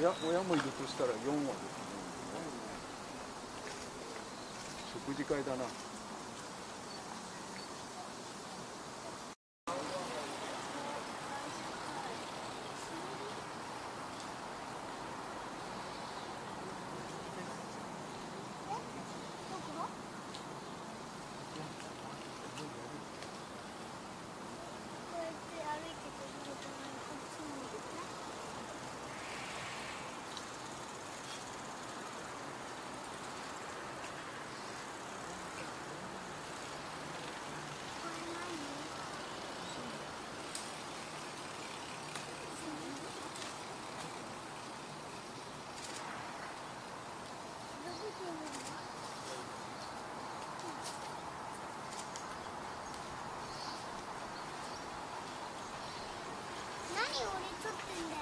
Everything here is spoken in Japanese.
親親もいるとしたら4羽でね。食事会だな。何俺撮ってんだ